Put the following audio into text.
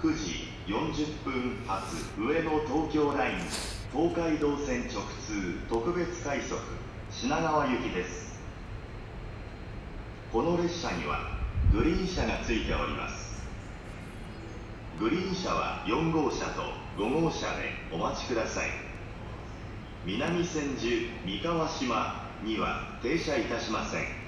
9時40分発上野東京ライン東海道線直通特別快速品川行きです。この列車にはグリーン車がついております。グリーン車は4号車と5号車でお待ちください。南千住三河島には停車いたしません。